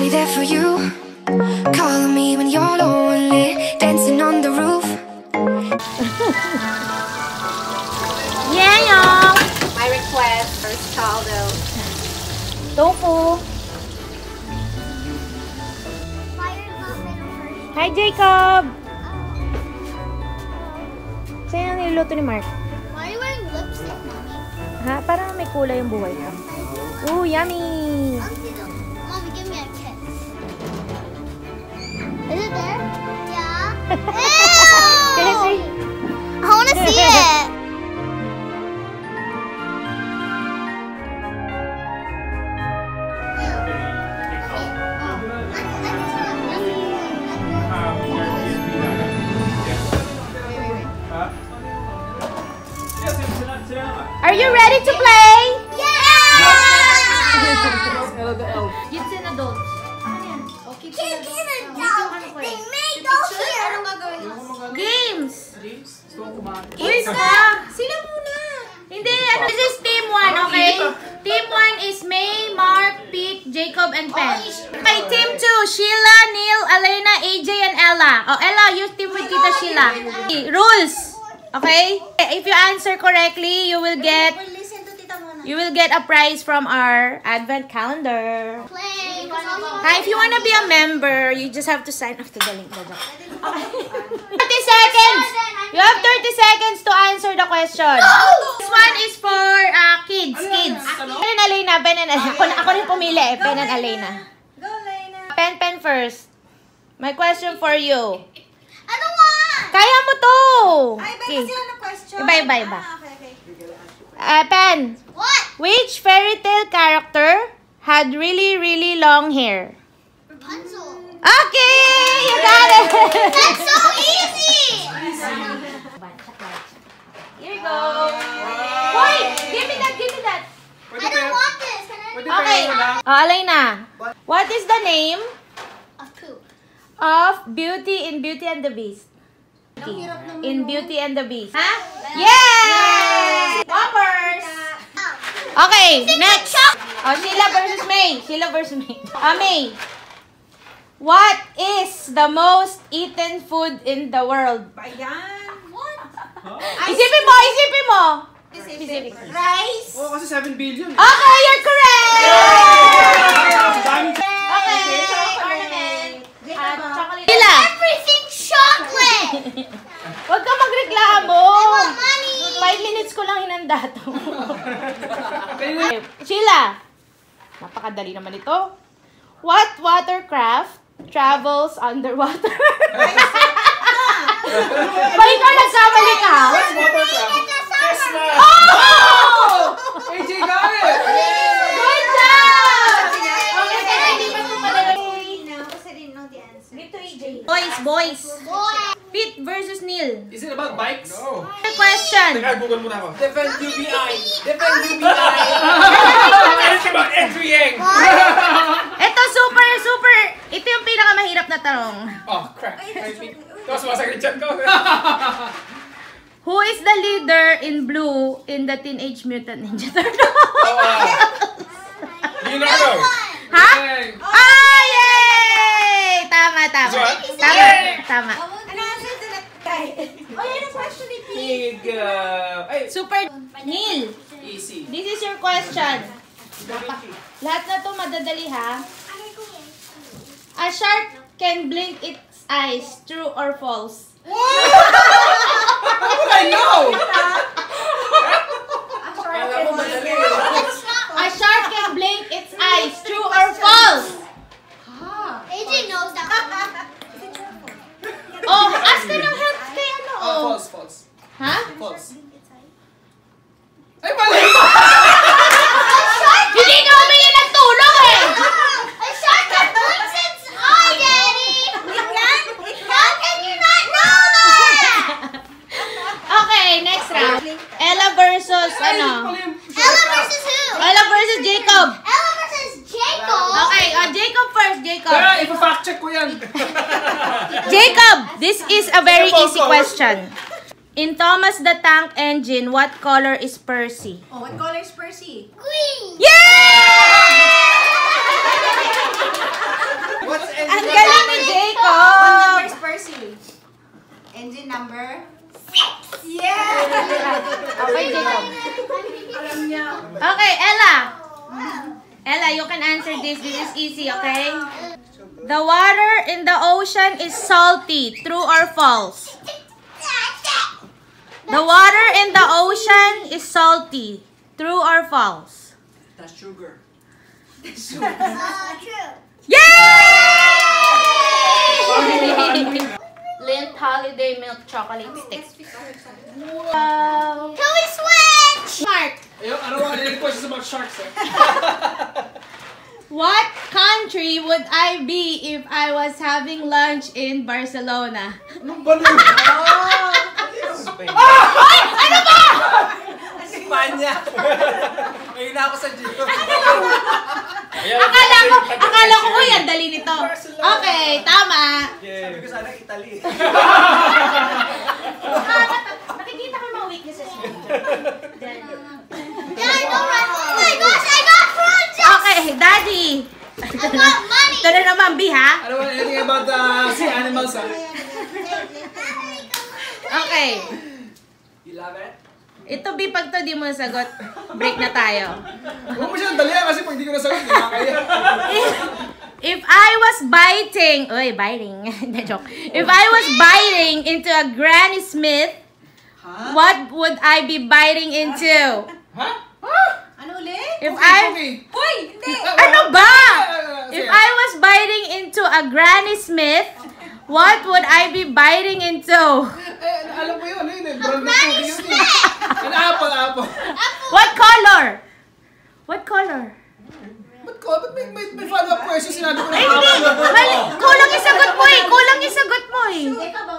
be there for you. Calling me when you're lonely, dancing on the roof. Yeah, My request first caldo. Tofu. Hi, Jacob! Sa'yo ang niluluto ni Mark? Why are you wearing lipstick, mommy? Ha? Para may kulay yung buhay ko. Ooh, yummy! Is it there? Yeah. Ew! I want to see it. Are you ready to play? Yeah! Kids and adults. Kids and adults, they may go here. Games! Wait na! Sila muna! Hindi, ano, this is team 1, okay? Team 1 is May, Mark, Pete, Jacob, and Pen. Okay, team 2, Sheila, Neil, Elena, AJ, and Ella. Oh, Ella, you team with Tita Sheila. Okay, Rules! Okay? If you answer correctly, you will get Listen to Tita Mona. You will get a prize from our advent calendar. Play. Hi, if you wanna be a member, you just have to sign up to the link. Okay. 30 seconds! You have 30 seconds to answer the question. This one is for uh, kids, kids. Ben and Alena, Ben and Alena. Ako, rin pumili eh, Ben and Alena. Go, Lena. Pen, pen first. My question for you. Ano nga? Kaya mo to! Ay, ba Okay. kasi ano question? Iba, iba, iba. Ah, okay, okay. Uh, pen, What? which fairy tale character had really, really long hair? Rapunzel. Okay! You got it! That's so easy. Here you go. Hoy! Give me that, give me that. I don't want this. Can I? Okay. Oh, Alena. What is the name A poop. of Beauty in Beauty and the Beast? In Beauty and the Beast. Huh? Yay! Okay, next. Oh, Sheila versus May. Sheila versus May. Ah, May. What is the most eaten food in the world? Bayan. What? Isipin mo, isipin mo. Specific. Rice. Oo, kasi 7 billion. Okay, you're correct! Daming Okay, ornament. Ah, chocolate. Sheila, Everything chocolate. huwag ka magreklamo. I want money. Five minutes ko lang hinanda to. Okay, Sheila, napakadali naman ito. What watercraft travels underwater? Ba ikaw nagkamali ka? Tesla! Oh! AJ got it! Good job! Okay, kaya hindi pa ito madali. Kasi didn't know the answer. Give to AJ. Boys, boys. Boy. Pete versus Neil. Is it about bikes? No. The question. Teka, Google muna ako. Defend UBI! Defend UBI! It's about Andrew Yang! Ito, super, super. Ito yung pinakamahirap na tanong. Oh, crap. Tapos masakit chat ko. Who is the leader in blue in the Teenage Mutant Ninja Turtles? Oh, uh, Leonardo! ha? Yang! Ah, yay! Tama, tama. Tama, tama. Ano? Oh, ang question ni Big, uh, ay, Super. Neil, easy. this is your question. Lahat na to madadali ha. A shark can blink its eyes, true or false? How what color is Percy? Oh, what color is Percy? Green! Yeah! What's engine Ang galing ni Jacob! What number is Percy? Engine number? Six! Yeah! okay, Jacob. Okay, Ella. Ella, you can answer this. This is easy, okay? The water in the ocean is salty. True or false? The water in the ocean is salty. True or false? That's sugar. Uh, true. Yay! Lint Holiday Milk Chocolate Sticks. Wow. Can we switch? Mark, Ayun, I don't want any questions about sharks, what country would I be if I was having lunch in Barcelona? Anong ba nun? Spain. Espanya. Ngayon na ako sa Gio. Akala ko, akala ko, uy, ang dali nito. Okay, tama. Sabi ko sana Italy. Nakikita ko yung mga weaknesses mo. Yeah, I know, right? Oh my gosh, I got projects! Okay, Daddy. I got money! Ito na naman, B, ha? I don't want anything about uh, sea animals, ah. Okay. You love it? Ito, B, pag to di mo nasagot, break na tayo. Huwag mo siyang dalihan kasi pag hindi ko nasagot, hindi makakaya. If I was biting, uy, biting, joke. If I was biting into a Granny Smith, what would I be biting into? Ha? Ano ulit? If Okay, I, okay. Hoy, hindi! ano ba? Ah, If sige. I was biting into a Granny Smith, what would I be biting into? Eh, alam mo yun, yun, eh. Brand na yun, eh. An apple, apple. What color? What color? Ba't ko? Ba't may, may, may follow-up question sinabi ko na Ay, hindi! Mali! Kulang yung sagot mo eh! Kulang yung sagot mo eh! Ikaw ba?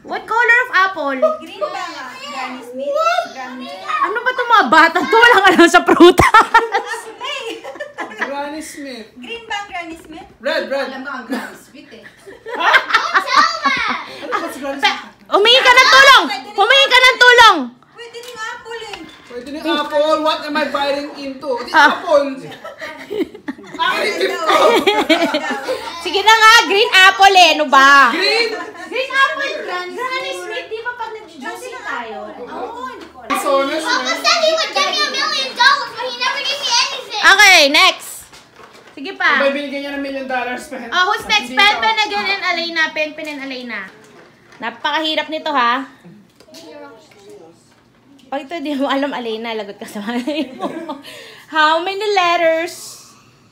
What color of apple? Green ba nga? Granny Smith? Ano ba itong mga bata to? Walang alam sa prutas! Granny Smith. Green ba ang Granny Smith? Red, red. Alam ko ang Granny Smith eh. Humingi ka ng tulong! Humingi ka ng tulong! Pwede yung apple eh. Pwede ni apple, what am I biting into? Di Ah. apple. Ko. Sige na nga, green apple eh. Ano ba? Green. Green apple! Granny Smith, di ba pag nag-juicy tayo? Oo, hindi ko alam. Dishonest, Papa said he would give me a million dollars, but he never gave me anything. Okay, next. Sige pa. binigyan niya ng million dollars, man. Oh, who's next? Pen, Pen again and Alena. Pen, Pen and Alena. Napakahirap nito ha. Pag ito di mo alam, Alena, lagot ka sa malay mo. How many letters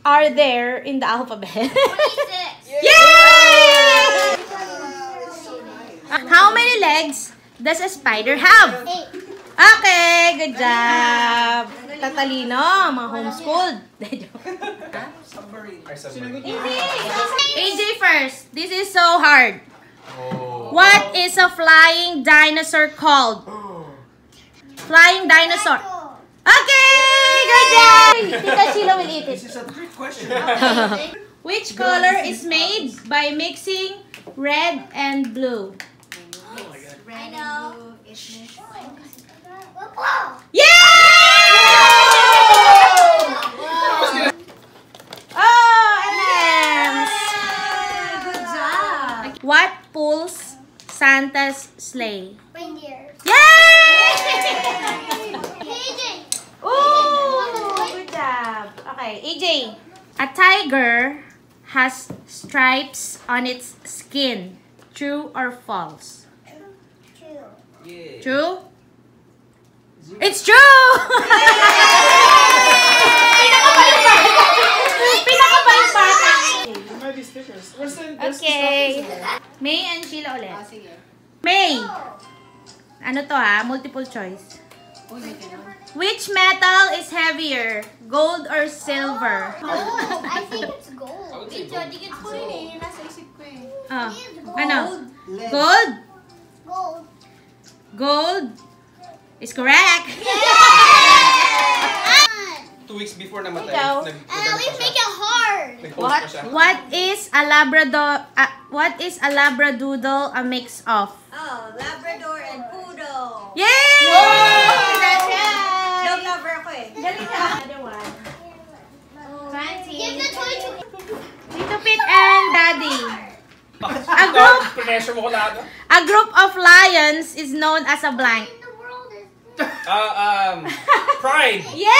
are there in the alphabet? 26. Yay! How many legs does a spider have? Eight. Okay, good job. Tatalino, mga homeschooled. AJ first. This is so hard. Oh. What is a flying dinosaur called? Flying dinosaur. Okay, good job. Tita Sheila will eat This it. is a trick question. Which color is made by mixing red and blue? I know. Yeah! Oh, M&M's. Good job! What pulls Santa's sleigh? Reindeer. Yay! AJ. Ooh, good job. Okay, AJ. A tiger has stripes on its skin. True or false? Two. Yeah. True? It's true! Pinakabaling bata. Pinakabaling bata. There might be stickers. Where's the, there's the Okay. May and Sheila ulit. Ah, sige. May. Ano to ha? Multiple choice. Which metal is heavier? Gold or silver? Oh, I think it's gold. I say Medyo, gold. Ako rin eh, nasa isip ko eh. Oh. Gold. Ano? Gold? Gold. Gold is correct. Two weeks before namatay, Ikaw? nag- And at least make it hard. What what is a labrador uh, what is a labradoodle a mix of? Oh, Labrador and Poodle. Yay! Dog lover ako eh. Galing ka. Another one. Fancy. Give the toy to Tito Pete and Daddy. A group, Pinesyo mo ko lahat. ah. a group of lions is known as a blank. Uh, um, pride. Yay! Yay!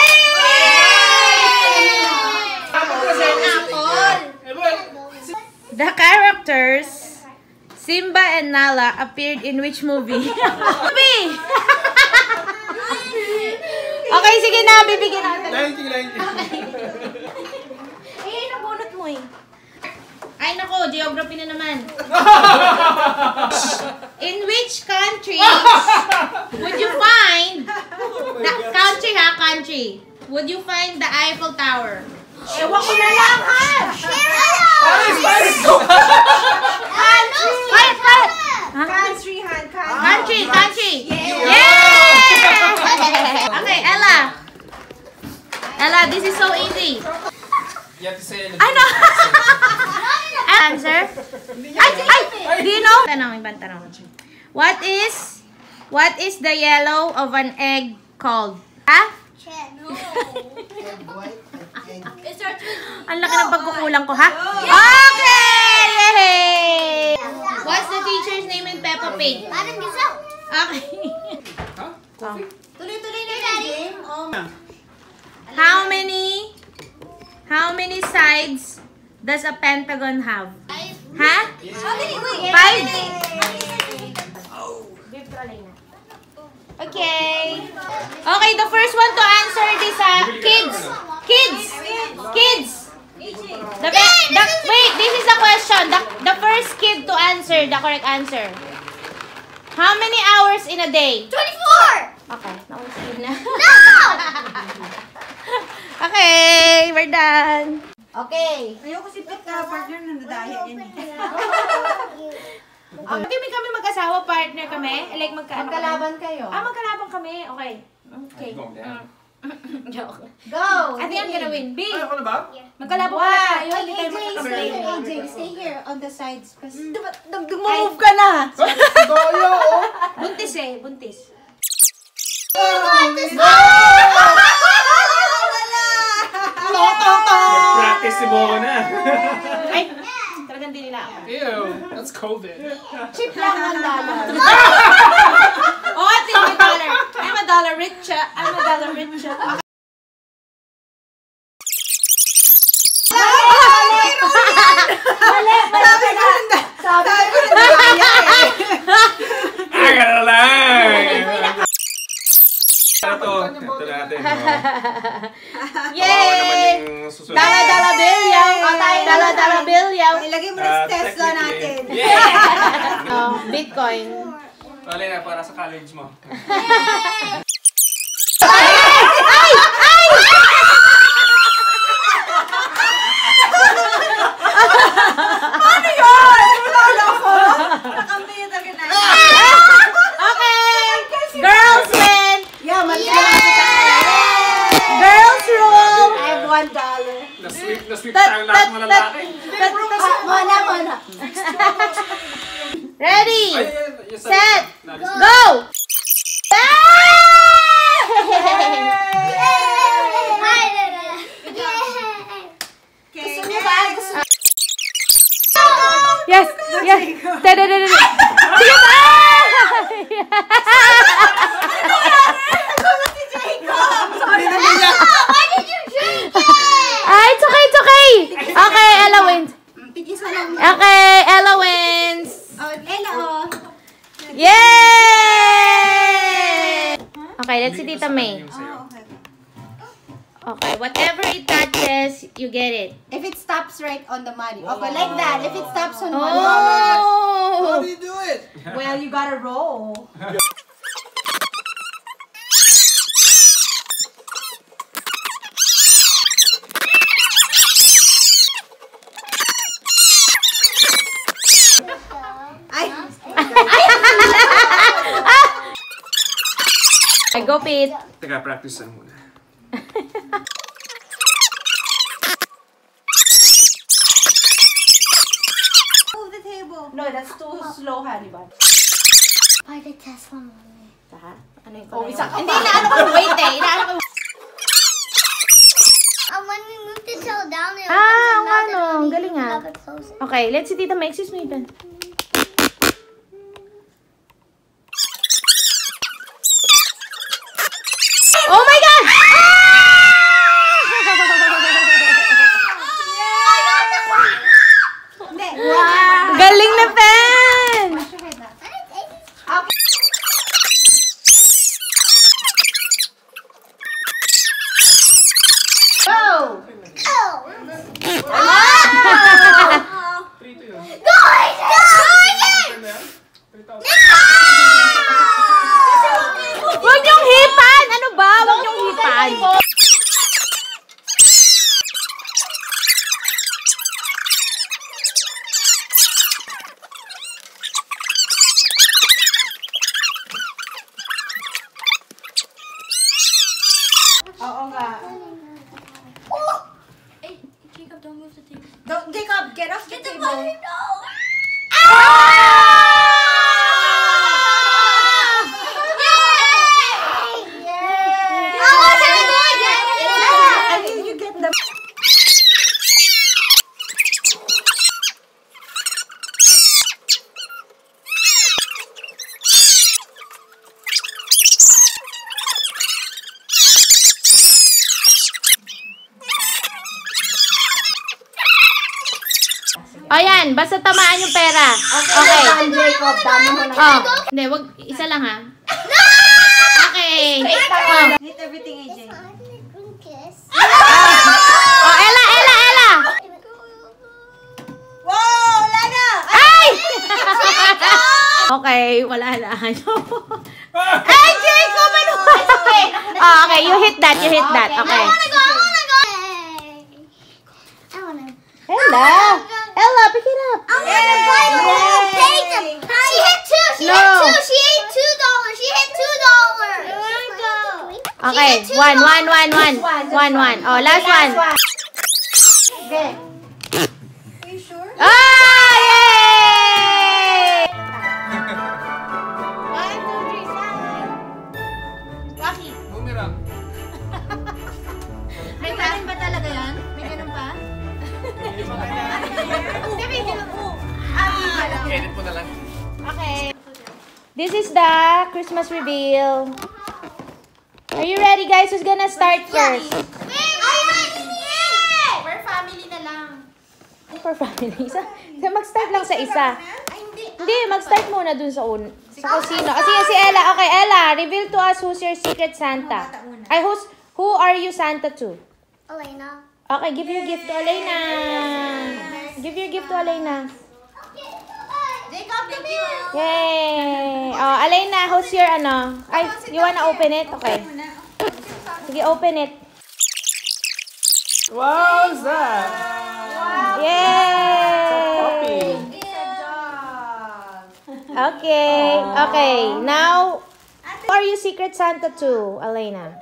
Apple. Apple. The characters Simba and Nala appeared in which movie? movie! okay, sige na. Bibigyan natin. 1990. Eh, nabunot mo eh. Ay, nako. Geography na naman. In which country would you find the country ha, country? Would you find the Eiffel Tower? Ewan ko na lang, ha? Paris, Paris, go! Fight, fight! Country, han, country. Country, country. Yeah! Okay, Ella. Ella, this is so easy. You have to say it. I know. Answer. Ay, ay, do you know? Tanong, ibang tanong. What is, what is the yellow of an egg called? Ha? Ang laki ng pagkukulang ko, ha? Okay! Yay! What's the teacher's name in Peppa Pig? Madam Gazelle. Okay. Tuloy-tuloy na yung game. Oh, How many, how many sides does a pentagon have? Ha? Five? Okay. Okay, the first one to answer this, uh, kids. Kids. Kids. The, the, wait, this is the question. The, the first kid to answer the correct answer. How many hours in a day? 24! Okay, nauna sige na. No! okay, we're done. Okay. Ayoko si Pet ka, partner, nandadaya yan. Um, kami kami mag-asawa, partner kami. Like magka Magkalaban kayo. Ah, magkalaban kami. Okay. Okay. Joke. Go! I think I'm gonna win. B. Ay, ako na ba? Magkalaban pala tayo. Ay, AJ, stay here, AJ. Stay here on the sides. Kasi, Move ka na! Daya, oh. Buntis eh. Buntis. Nag-practice si Mona. Ay, talagang di nila ako. Ew, that's COVID. Chip lang ang dollar. Oh, I think I'm a dollar. I'm a dollar rich. ah. I'm a dollar rich. ah. Sabi ko na daya eh. Aga lang! Ito, ito natin. oh. Yay! Dala dala bilyaw. Oh, tayo Dala dala bilyaw. Ilagay mo na Ah, sa Tesla natin. Yeah! Oh, Bitcoin. Wala na, para sa college mo. Nakampiyo talaga na. Okay! Girls! Yeah, si Girls rule! I have one dollar. Na-sweep, na-sweep tayong lahat mga lalaki. tat- tat- Ah, Mona, mona. Ready? Set! Go! Yes! Yes! Sige ba? Ah, it's okay, it's okay! Okay, Ella wins. Pigis na Okay, Ella wins. Oh, Ella, oh. Yay! Okay, let's see Tita May. Oh, okay. Okay, whatever it touches, you get it. If it stops right on the money. Okay, like that. If it stops on one dollar. Oh! you do it? Well, you gotta roll. I go, Pete. Teka, practice lang muna. move the table. No, that's too slow, ha, di ba? By the Tesla moment. Ha? Ano yung Oh, isa Hindi, inaano ko weight eh. Inaano ko. And when we moved the tail down, it Ah, opens mouth ano, galing ah. Okay, let's see Tita May. Excuse me, Ben. Ele tá... hindi, wag, isa lang ha. Okay. Oh. Hit everything, AJ. oh, Ella, Ella, Ella! Wow, Lana! Ay! okay, wala na. Ay, Jacob! Ano ba? Oh, okay, you hit that, you hit that. Okay. Ella! Ella, pick it up. She hit two. She No. hit two. She hit two dollars. She hit two dollars. Okay, one, one, one, one. One, one. Oh, last one. Okay. Are you sure? Ah, yay! This is the Christmas reveal. Are you ready, guys? Who's gonna start first? We're family na lang. For family. Isa, mag-start lang sa isa. Hindi. Hindi, mag-start muna dun sa un sa kusino. Kasi si Ella. Okay, Ella, reveal to us who's your secret Santa. Ay, who's, who are you Santa to? Elena. Okay, give your gift to Elena. Give your gift to Elena. Yay! Oh, Elena, who's your ano? Ay, you wanna open it? Okay. Sige, open it. Wow's that? Yay! Okay, okay. Now, who are you Secret Santa to, Elena?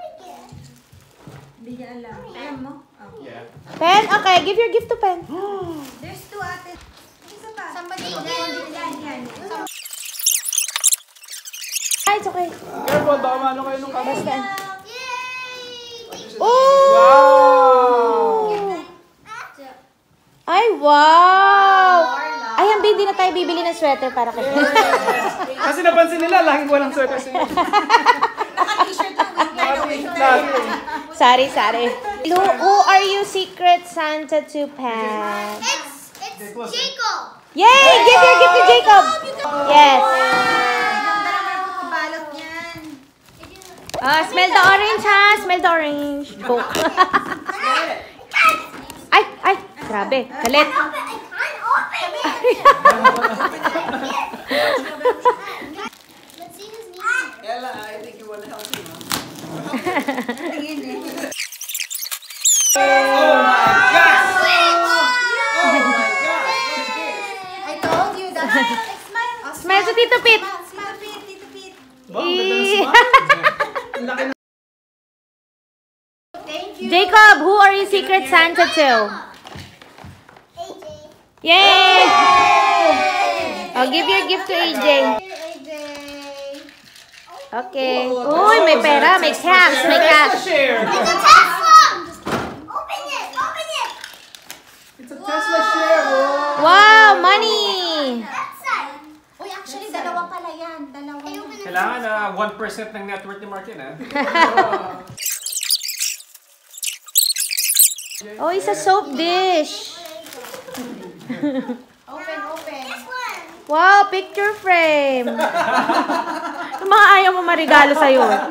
Hindi niya alam. Alam mo? Yeah. Pen? Okay, give your gift to Pen. There's two ate. Somebody yan. Ay, it's okay. Careful, baka maano kayo nung kamay. Basta. Yay! Oh! Wow! Ay, wow! Ay, hindi, hindi na tayo bibili ng sweater para kay Kasi napansin nila, laging walang sweater sa inyo. Naka-t-shirt. Sorry, sorry. Who, who are you Secret Santa to, Pen? It's it's Jacob. Yay! Give your gift to Jacob! Yes. Balot niyan. Ah, smell the orange ha! Smell the orange. Coke. ay, ay, grabe. Galit. I can't open it. Let's see his knees. Ella, I think you want to help me. Tito Pete. Smile, smile, Tito Pete. Wow, ang ganda ng Eh. smile. Ang laki ng Thank you. Jacob, who are you Secret Santa to? AJ. Yay! Oh, I'll give your gift to AJ. AJ. Okay. Uy, may pera, may cash, may cash. It's a Tesla. Open it. Open it. It's a Tesla share. Wow. Wow, money! Dalawa pala yan. Dalawa Ay, yan. Kailangan na 1% ng net worth ni Martin, ha? Oh, it's a soap dish. Open, open. Wow, picture frame. Yung mga ayaw mo marigalo sa'yo. Open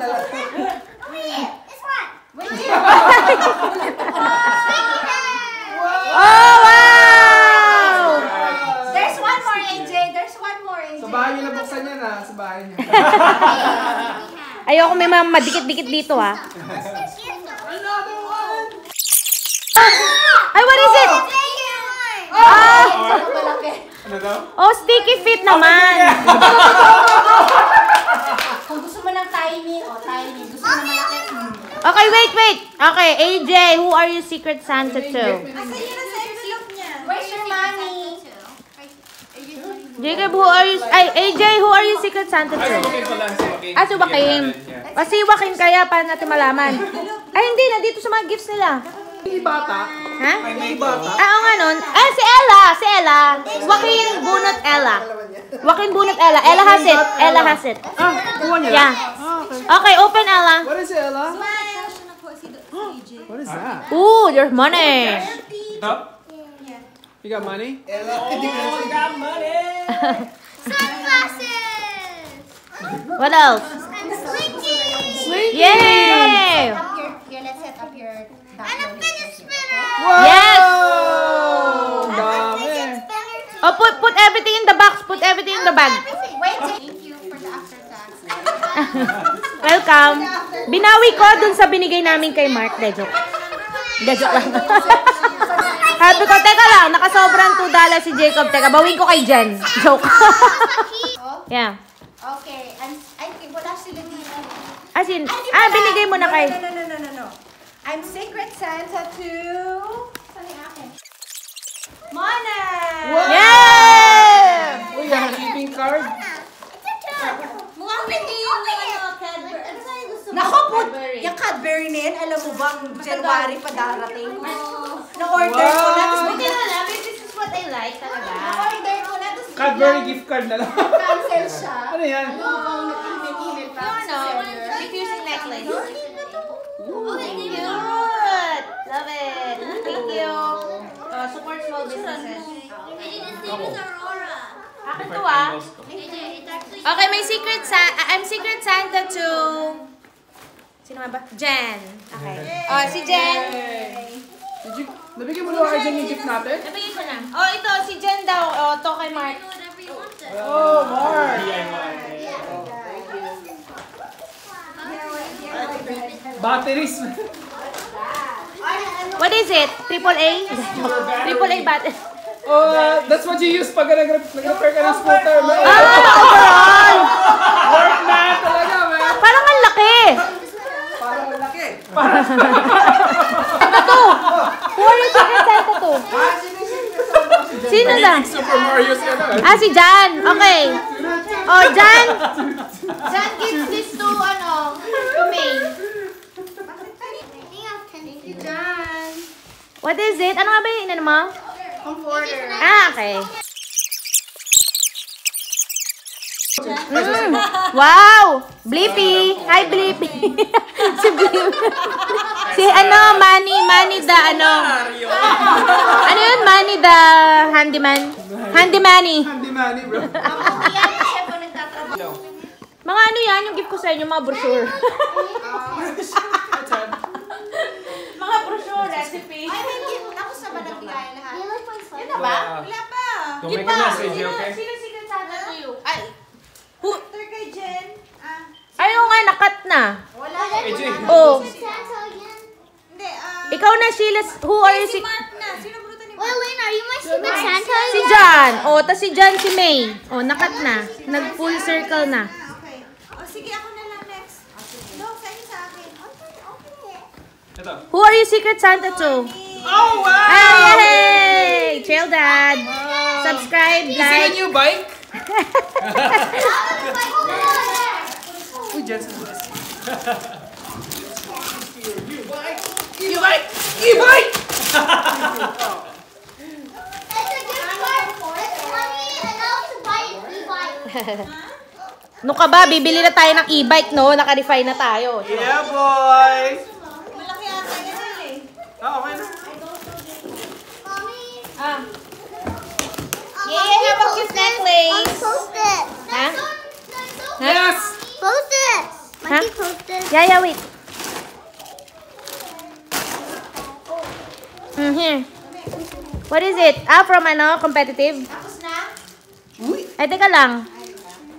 it. This one. Wait, Oh, wow! There's one more, AJ. There's one bahay niyo na buksan yan ha. Sa bahay niyo. Ayoko may mga madikit-dikit dito, ha. Another one! Ay, what is it? Ah! Ano daw? Oh, sticky feet naman. Kung gusto mo ng tiny, o tiny. Gusto mo ng malaki. mm. Okay, wait, wait. Okay, AJ, who are you Secret Santa to? Asa yun na sa Where's your mommy? Jacob, who are you? Ay, AJ, who are you Secret Santa Ay, to? sumakin pala. Sumakin. Ah. O, siwakin kaya para natin malaman. Ay, hindi. Nandito sa mga gifts nila. May bata. Ha? May bata. Ah, oo nga nun. Ah, si Ella. Si Ella. Joaquin Bunot Ella. Joaquin Bunot Ella. Ella has it. Ella has it. Ah, kuha niya. Yeah. Okay, open Ella. What is it, Ella? What is that? Ooh, there's money. Huh? You got money? Sunglasses! What else? And Slinky! Yay! Here, here, let's set up your And a fidget spinner! Yes! Oh, dami. Oh, put put everything in the box. Put everything in the bag. Wait, thank you for the after tax. Welcome. Binawi ko dun sa binigay namin kay Mark. De, joke. De, joke lang. Sabi ko, teka lang, nakasobrang 2 dollars si Jacob. Teka, bawin ko kay Jen. Joke. yeah. Okay, and I think wala sila dito. As in, Ay, ah, binigay mo na kay... No, no, no, no, no, no. I'm Secret Santa to... Saan yung akin? Mona! Yeah! Uy, yung keeping card. Mukhang hindi yung ano, Cadbury. Ano sa yung gusto mo? Nako po, yung Cadbury na yan, alam mo bang January pa darating? Na-order ko na, tapos Buti na lang, this is what I like talaga. na-order ko na, tapos Cadbury gift card na lang. cancel siya. ano yan? Mukhang nag-email-email pa ako sa Ano? Diffusing necklace. Oh, Cute! Love it! Thank you! Uh, support small businesses. Aurora. Akin to ah. Okay, may secret sa I'm secret Santa to Sino nga ba? Jen. Okay. Oh, si Jen. Did you, nabigyan mo na dyan yung gift natin? Nabigay ko na. Oh, ito si Jen daw. Oh, to kay Mark. Oh, Mark. Batteries. What is it? Triple A? Triple A bat. Oh, that's what you use pag nag- nag-repair ka ng scooter. Ah, overall! Work na talaga, man. Parang ang laki. Parang laki. Ito to. Who are you secret Santa to? Sino na? Super Mario. Ah, si Jan. Okay. Oh, Jan. Jan gives this to, ano, to May. Jan. What is it? Ano nga ba yung inano mo? Comforter. Ah, okay. Mm. Wow! Blippi! Hi, Blippi! si Blippi. si ano, Manny, Manny the ano. Ano yun? Manny the handyman? Handymanny. Hindi money, bro. Yan, siya po nagtatrabaho. Mga ano yan, yung gift ko sa inyo, mga brochure. mga brochure, recipe. Ay, may gift. Ako sa ba nagbigay lahat? Yun na ba? Wala pa. Don't make a message, Sino, okay? sino secret Santa to you? Ay, who? After kay Jen. Ah, Ayaw nga, nakat na. wala. AJ. Oh. Hindi, ah... Ikaw na, Sheila. Who are you? Si Si, Mark na. Sino bruto ni Mark? Lynn, are you my secret Santa? si Jan. Oh, tas si Jan, si May. Oh, nakat na. Nag full circle na. Ah, okay. O, sige, ako na lang next. No, sa inyo sa akin. Okay, okay. Ito. Who are you secret Santa to? Oh, wow! Ah, yay! Trail Dad. Subscribe, Is it a like. new bike? Uy, Jensen. E-bike! E-bike! No ka ba? Bibili na tayo ng e-bike, no? Naka-refine na tayo. Yeah, boy! Malaki ata yan eh. Ah, okay na. Ah. Yeah, have a cute necklace. Post it. Huh? Yes! Post it. Huh? Post it. Yeah, yeah, wait. Mm, here. What is it? Ah, from ano? Competitive? Tapos na? Uy! Ay, teka lang.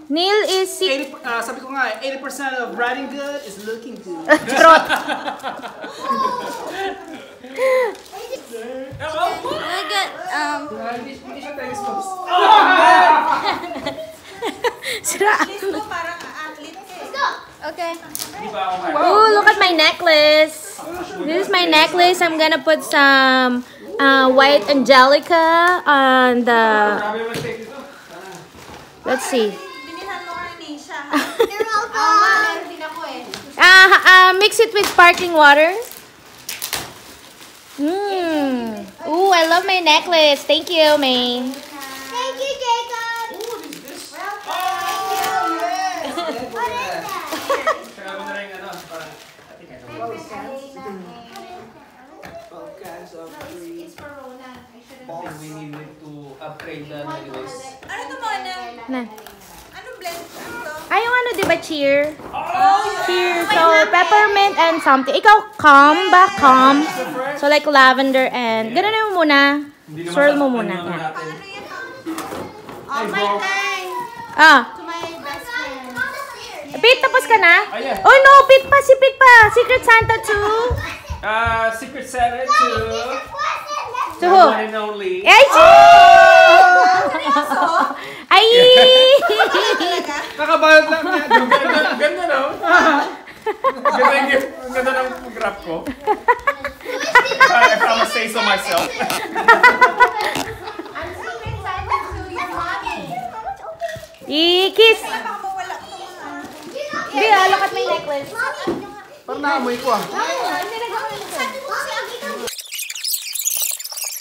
Neil is si... 80, ah, sabi ko nga, 80% of riding good is looking good. Trot. I got um. Hindi siya. Sira. List mo parang athlete ka. Okay. Oh, look at my necklace. This is my necklace. I'm gonna put some uh, white Angelica and Grabe yung mistake ito. let's see. Binihan mo ka ni Nisha. You're welcome. Uh, uh, mix it with sparkling water. Mmm. Ooh, I love my necklace. Thank you, May. Thank you, Jacob. Balls. We needed to upgrade the anyways. Ano to muna? Na. Anong blend? Ano to? Ay, yung ano, di ba, cheer? Cheer. So, peppermint and something. Ikaw, calm ba? Calm. So, like lavender and... Ganun mo muna. Swirl mo ano muna. natin. Oh, my time. Ah. To my best friend. Pete, tapos ka na? Ah, yeah. Oh, no. Pete pa. Si Pete pa. Secret Santa too. Ah, Secret Santa to... To the who? one and only. Ay, si! Ay! Nakabalot lang niya. Ang ganda, ang ganda no? Ang ganda yung gift. Ang ganda ng grab ko. If I must say so myself. I'm secret Santa to your mommy. I-kiss. Baka mawala ko ng mga... Hindi, ah, look at my necklace. Parang naamoy ko ah.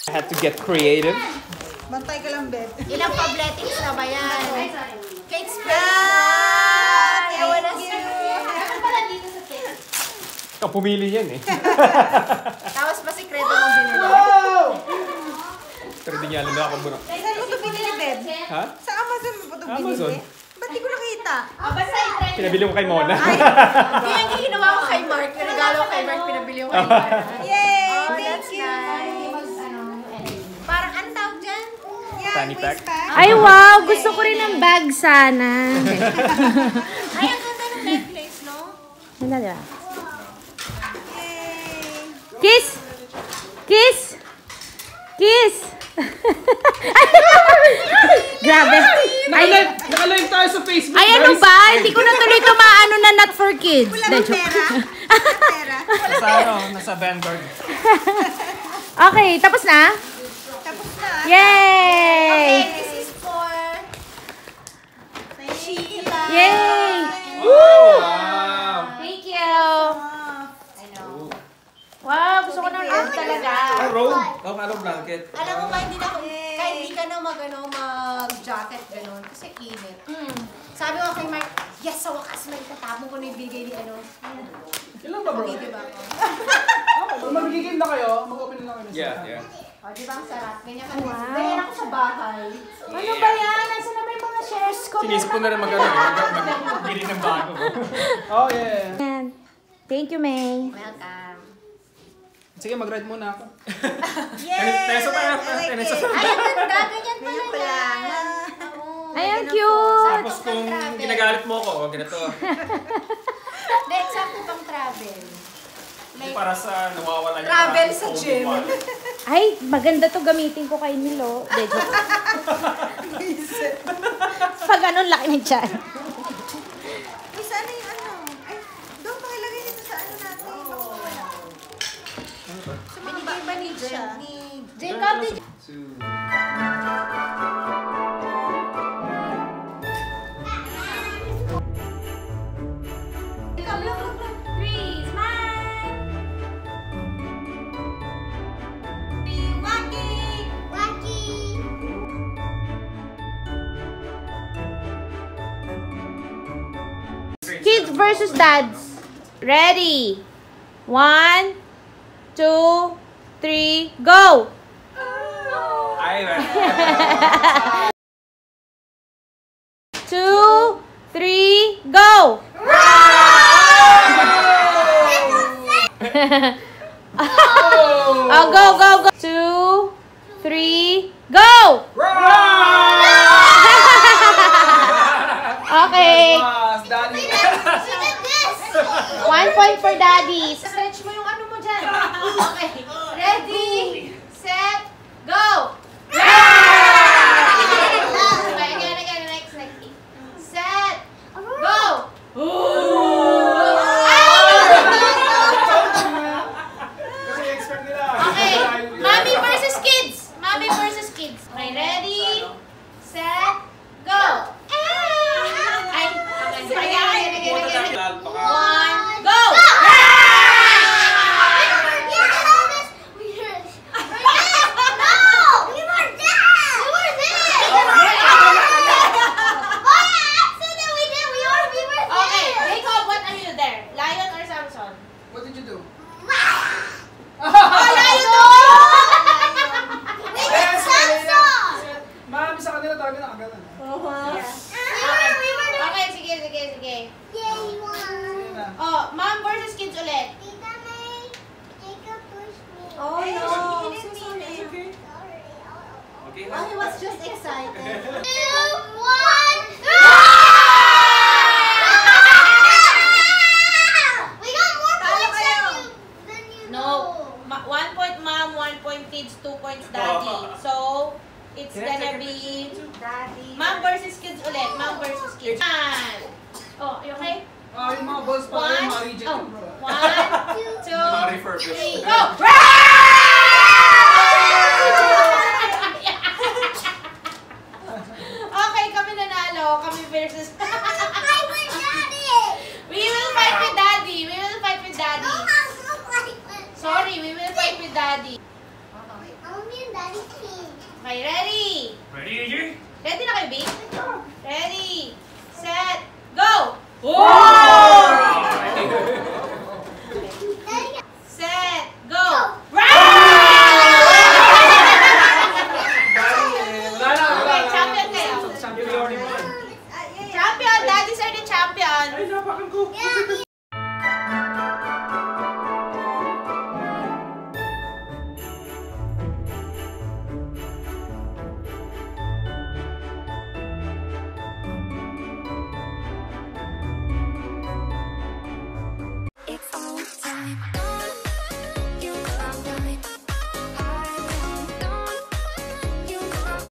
I had to get creative. Bantay ka lang, Beb. Ilang pabletics na ba yan? Cake spread. Ah, Ewan na thank siya. you. Ano pala dito sa cake? Ikaw pumili yan eh. Tapos pa sikreto mong binili. Pero di niya alam na ako muna. Saan mo ito binili, Beb? Ha? Sa Amazon mo ba ito Amazon. binili? Ba't di ko nakita? Oh, basta i-try nyo. Pinabili ko kay Mona. Yan yung ginawa ko kay Mark. Regalo ko kay Mark, pinabili ko kay Mark. Fanny pack. Ay, wow. Gusto ko rin ng bag sana. Ay, ang ganda ng necklace, no? Ganda, di ba? Yay! Kiss! Kiss! Kiss! Grabe. Ay, Nakalive, nakalive tayo sa Facebook, ay, ano ba? Hindi ko na tuloy tumaano na not for kids. Wala joke. pera? Wala pera? Nasa ano, nasa Vanguard. Okay, tapos na? Yay! This is for Sheila. Yay! Wow! Thank you. I know. Wow, gusto ko ng robe talaga. Ah, robe? Oh, ano blanket? Alam mo ba, hindi na ako, kahit hindi ka na mag, ano, mag-jacket, gano'n, kasi init. Sabi ko kay Mark, yes, sa wakas may tatapon ko na yung bigay ni ano. Kailan ba, bro? Hindi ba ako? Kung magiging na kayo, mag-open na kayo. Yeah, yeah. O, di ba ang sarap? Ganyan kami. Ganyan ako sa bahay. Ano ba yan? Nasaan na ba yung mga shares ko? Sinisip ko na rin mag-ano, mag- mag-bili ng bago. Oh, yeah. Yan. Thank you, May. Welcome. Sige, mag-ride muna ako. Yay! Teso tayo. I like Teso it. tayo. Ay, ang ganda. Ganyan pala yan. Ay, ang cute. Tapos kung ginagalit mo ako, oh, ganito. Hindi, exacto pang travel. Like, Para sa nawawala yung Travel sa gym. Ay, maganda to gamitin ko kay Nilo. De, joke. Pag ganun, laki ng tiyan. Uy, yung ano? Ay, doon pakilagay dito sa ano natin. Baka mawala. Sa mga ba ni. Jen? Ni Jacob, did Two. Versus dads. Ready? One, two, three, go! Two, three, go! oh, go, go, go! Two, three, go! Okay. Mas, daddy. She did this. One point for daddies. Stretch mo yung ano mo dyan. Okay. Ready, set, go! Okay, again, again, next, next. Set, go!